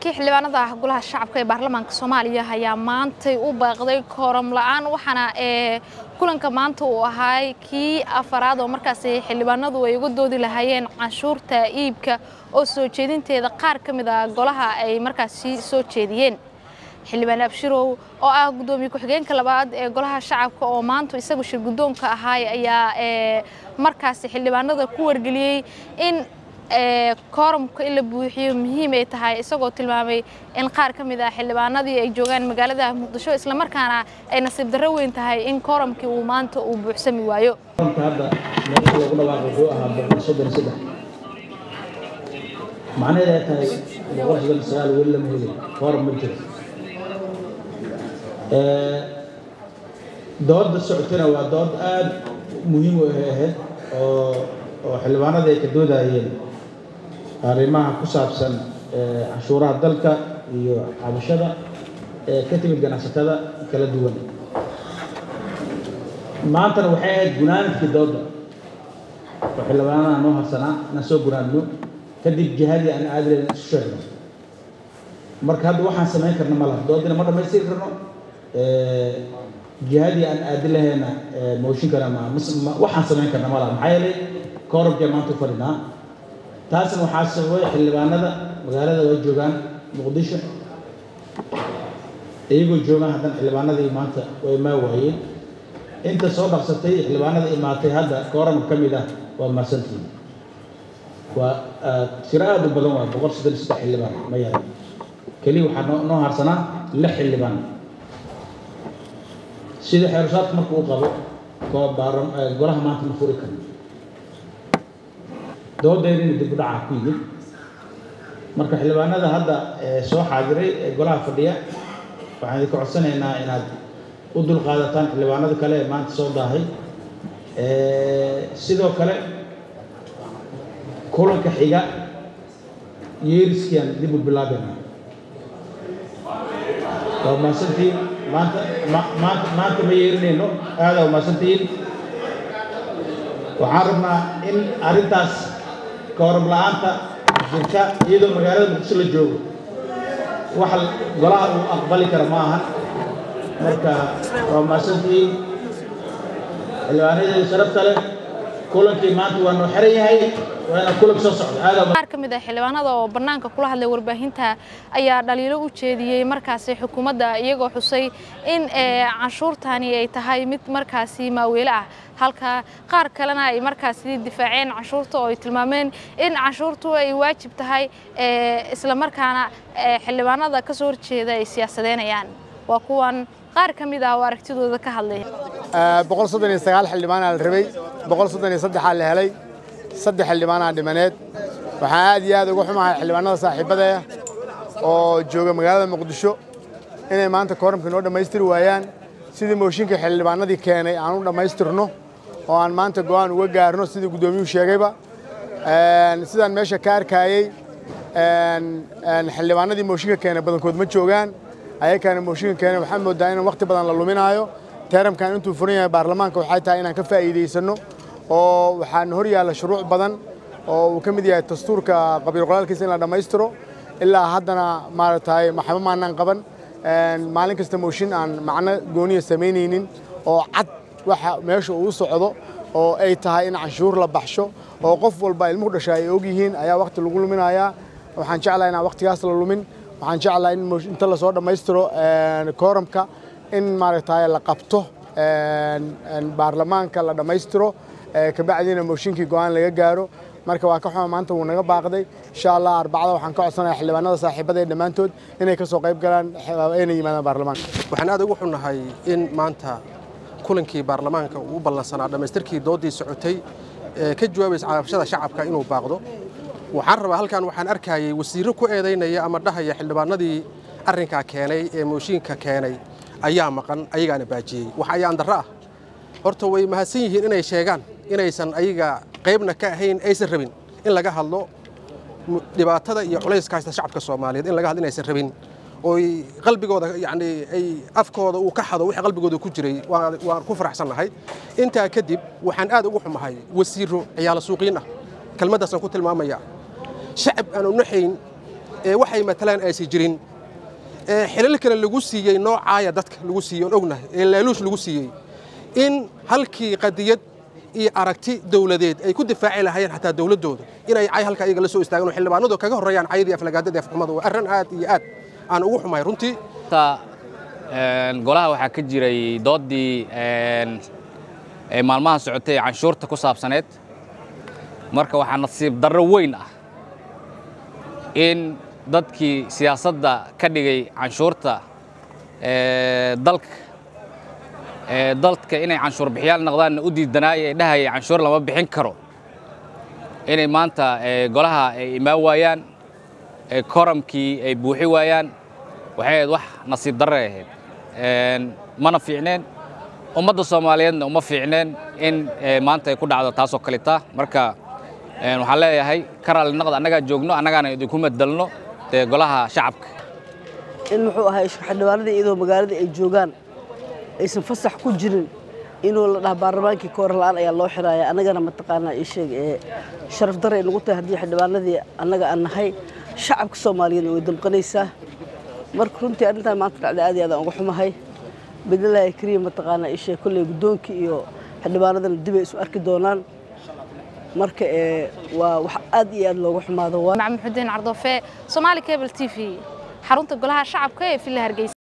kulankii xildhibaanada ah golaha shacabka ee baarlamaanka soomaaliya ayaa maantay u baaqday kooram la'aan waxaana ee kulanka maanta uu ahaay kii afaraad oo markaasi xildhibaanadu ay uga doodi lahaayeen canshuurta iibka oo soo jeedinteeda qaar ka mid a golaha ay markaasi soo jeediyeen. Xildhibaan abshirow oo ah guddoomiye ku-xigeenka labaad ee golaha shacabka oo maanta isagu shir guddoonka ahaay ayaa ee markaasi xildhibaanada ku wargeliyey in kooramka in la buuxiyo muhiim ay tahay isagoo tilmaamay in qaar ka mid ah xildhibaanadii ay joogaan magaalada muqdisho islamarkaana ay nasiib darro weyn tahay in kooramkii uu maanta uu buuxsami waayo. Macnaheed ay tahay boqol soddon sagaal weli lama helin kooram ma jiro. Dooda socotana waa dood aada muhiim u ahayd oo oo xildhibaanada ay ka doodayeen arrimaha ku saabsan canshuuraha dalka iyo cabashada ee ka timid ganacsatada kala duwan. Maantana waxay ahayd gunaanadkii dooda oo xildhibaanadaha noo harsanaa inaan soo gunaadno kadib jihadii aan aadilayn isu sheegno. Marka hadda waxaan samayn karna ma laha. Doodina ma dhammaystiri karno. Jihadii aan aadi lahayna mooshin kara ma waxaan samayn karna ma laha. Maxaa yeelay koorabkee maanta u fadhinaa taasna waxaa sababay xildhibaanada magaalada waa joogaan muqdisho. Iyagoo joogaan haddana xildhibaanadii maanta way maa waayeen. Inta soo dhaqsatay xildhibaanada imaatay hadda kooramka ka mid ah waa mahadsantihiin waa tiro aada u badan waa boqol soddon saddex xildhibaan ma yahay keliya waxaa noo noo harsanaa lix xildhibaan. Sida xeerusaadka marka uu qabo golaha maanta ma furi karno doodeedina dib u dhacaa ku yimid. Marka xildhibaanada hadda soo xaadiray ee golaha fadhiya waxaan idinka codsanaynaa inaad u dulqaadataan xildhibaanada kale ee maanta soo daahay. Sidoo kale kulanka xiga yeeriskiaan dib u bilaabayna waa mahadsantihiin maanta maanta maanta ma yeerinayno? Aadaa waa mahadsantihiin waxaan rabnaa in arrintaas kooram la'aanta jirta iyadoo magaalada muqdisho la joogo. Wax golaha uu aqbali kara ma ahan marka waa mahadsantihiin xildhibaanadeeda sharafta leh kulankii maanta waa noo xiran yahay waana kulan soo socda. Qaar ka mid ah xildhibaanada oo bannaanka kula hadlay warbaahinta ayaa dhaliilo u jeediyey markaasi xukuumadda iyagoo xusay in canshuurtani ay tahay mid markaasi maaweele ah. Halka qaar kalena ay markaasi difaaceen canshuurta oo ay tilmaameen in canshuurtu ay waajib tahay islamarkaana xildhibaanada ka soo horjeeda ay siyaasadeynayaan. Waa kuwan qaar ka mid ah oo aragtidooda ka hadlay. Boqol soddon iyo sagaal xildhibaanaa la rabay boqol soddon iyo saddexaa la helay saddex xildhibaanaa dhimaneed waxaan aad iyo aad uga xumahay xildhibaanada saaxiibadaya oo jooga magaalada muqdisho. Inay maanta kooramkii noo dhammaystiri waayaan. Sidii mooshinka xildhibaanadii keenay aan u dhammaystirno oo aan maanta go'aan uga gaarno sidii guddoomiyuhu sheegayba. Sidaan meesha ka arkayey xildhibaanadii mooshinka keenay badankood ma joogaan. Ayakaana mooshinka keenay waxaan moodaa in waqti badan la luminaayo. Teeramkan intuu furan yahay baarlamaanka waxay tahay inaan ka faa'iidaysanno oo waxaan hor yaalla shuruuc badan oo uu ka mid yahay dastuurka qabiil qoraalkiisa in la dhammaystiro. Ilaa haddana maaragtay maxamo maanaan qaban. Maalin kasta mooshin aan macno gooniya samaynaynin oo cad waxa meesha uu socdo oo ay tahay in canshuur la baxsho oo qof walba ilmuhu dhasha ay og yihiin ayaa waqti lagu luminayaa. Waxaan jeclahay inaan waqtigaas la lumin. Waxaan jeclahay in inta la soo dhammaystiro kooramka in maaragtay la qabto baarlamaanka la dhammaystiro kabacdiina mooshinkii go'aan laga gaaro. Marka waa ka xuma maanta wuu naga baaqday. Insha allah arbacada waxaan ka codsanaya xildhibaanada saaxiibada dhammaantood inay ka soo qayb galaan ayna yimaadaan baarlamaanka. Waxaan aad ugu xunnahay in maanta kulankii baarlamaanka uu u ballansanaa dhammaystirkii doodii socotay ee ka jawaabaysa cabashada shacabka inuu baaqdo. Waxaan rabaa halkan waxaan arkayay wasiirro ku eedaynaya ama dhahaya xildhibaanadii arrinkaa keenay ee mooshinka keenay. Ayaa maqan ayagaana baajiyey. Wax ayaan darro ah. Horta way mahadsan yihiin inay sheegaan inaysan ayaga qaybna ka ahayn aysan rabin in laga hadlo dhibaatada iyo culayska haysta shacabka soomaaliyeed in laga hadlo inaysan rabin. Oy qalbigooda yani ay afkooda uu ka xado wixii qalbigooda ku jiray waan ku faraxsannahay. Intaa kadib waxaan aad ugu xumahay wasiiro ciyaalo suuqiin ah kelmaddaasaan ku tilmaamaya. Shacab aanu naxayn ee waxay matalaan aysan jirin. Ee xilalkana lagu siiyey noocaaya dadka lagu siiyey oon ognahay ee laaluush lagu siiyey. In halkii qadiyad iyo aragti dowladeed ay ku difaaci lahaayeen xataa dowladdooda inay cay halka iyaga la soo istaagaan xildhibaanadu kaga horreeyaan cayadii aflagaadada afxumada waa arrin aad iyo aad aan ugu xumahay runtii golaha waxaa ka jiray doodii ee maalmaha socotay ee canshuurta ku saabsaneed. Marka waxaa nasiib darro weyn ah in dadkii siyaasadda ka dhigay canshuurta dalka dalka inay canshuur bixiyaal noqdaanna u diidanaay ee dhahayay canshuur lama bixin karo. Inay maanta golaha ay imaan waayaan koramkii ay buuxi waayaan waxay ahayd wax nasiib darre ahayd. Mana fiicneen ummadda soomaaliyeedna uma fiicneen in maanta ay ku dhacdo taasoo kalita marka waxaan leeyahay ka raalli naqda annagaa joogno annagaana idinku madalno dee golaha shacabka. In muxuu ahay xildhibaanadii iyadoo magaaladii ay joogaan aysan fasax ku jirin inuu la dhaha baarlamaankii koor la'aan ayaa loo xiraaya annagana mataqaanaa ii sheeg ee sharaf darre ay nagu tahay haddii xildhibaanadii annaga aan nahay. Shacabka soomaaliyeedna way damqanaysaa. Marka runtii arrintan maanta dhacday aad iyo aad aan uga xumahay. Bidnillaahi kariim mataqaanaa ii sheeg kolley guddoonkii iyo xildhibaanadana dib ay isu arki doonaan. Marka ee waa wax aad iyo aad looga xumaado. Maxamed xudeen cardoofe Somali Cable TV xarunta golaha shacabka ee Villa Hargeysa